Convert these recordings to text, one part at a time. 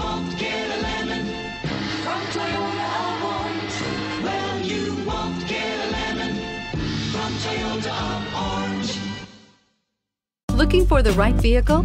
won't get a lemon from Toyota Well, you won't get a lemon from Toyota Looking for the right vehicle?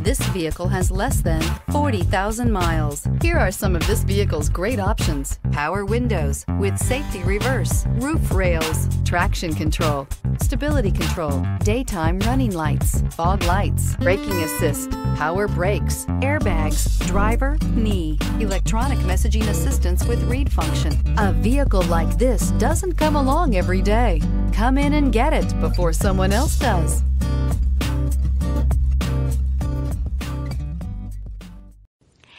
This vehicle has less than 40,000 miles. Here are some of this vehicle's great options. Power windows with safety reverse, roof rails, traction control, stability control, daytime running lights, fog lights, braking assist, power brakes, airbags, driver, knee, electronic messaging assistance with read function. A vehicle like this doesn't come along every day. Come in and get it before someone else does.